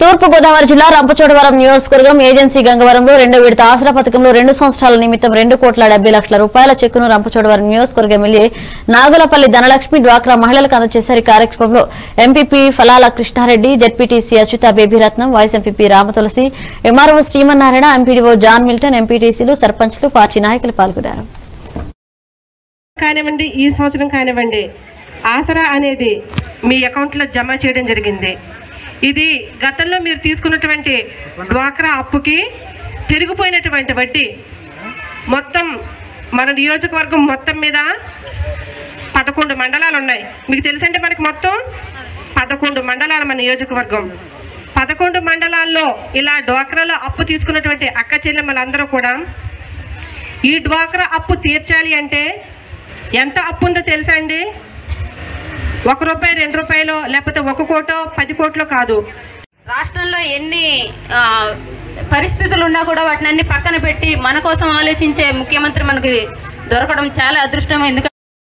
తూర్పు గోదావరి జిల్లా రంపచోడవరం నియోజకవర్గం ఏజెన్సీ గంగవరంలో రెండో విడత ఆసరా పథకంలో రెండు సంవత్సరాల నిమిత్తం రెండు కోట్ల డెబ్బై లక్షల రూపాయల చెక్కును రంపచోడవరం నియోజకవర్గం ఎమ్మెల్యే నాగులపల్లి ధనలక్ష్మి డ్వాక్రా మహిళలకు అందజేశారు. కార్యక్రమంలో MPP Phalala Krishnareddy ZPTC Achyuta Babyratnam vice MPP Ramatulasi MRO Srimannarayana MPDO John Milton ఎంపీటీసీలు సర్పంచ్లు పార్టీ నాయకులు పాల్గొన్నారు. కానివ్వండి ఈ సంవత్సరం కానివ్వండి ఆసరా అనేది మీ అకౌంట్లో జమ చేయడం జరిగింది. ఇది గతంలో మీరు తీసుకున్నటువంటి డ్వాక్రా అప్పుకి పెరిగిపోయినటువంటి వడ్డీ. మొత్తం మన నియోజకవర్గం మొత్తం మీద పదకొండు మండలాలు ఉన్నాయి. మీకు తెలుసంటే మనకి మొత్తం పదకొండు మండలాలు మన నియోజకవర్గం. పదకొండు మండలాల్లో ఇలా డ్వాక్రాలో అప్పు తీసుకున్నటువంటి అక్క చెల్లెమ్మలందరూ కూడా ఈ డ్వాక్రా అప్పు తీర్చాలి అంటే ఎంత అప్పు ఉందో తెలుసా అండి? ఒక రూపాయి రెండు రూపాయలు లేకపోతే ఒక కోటో పది కోట్లో కాదు. రాష్ట్రంలో ఎన్ని పరిస్థితులు ఉన్నా కూడా వాటిని అన్ని పక్కన పెట్టి మన కోసం ఆలోచించే ముఖ్యమంత్రి మనకి దొరకడం చాలా అదృష్టం. ఎందుకంటే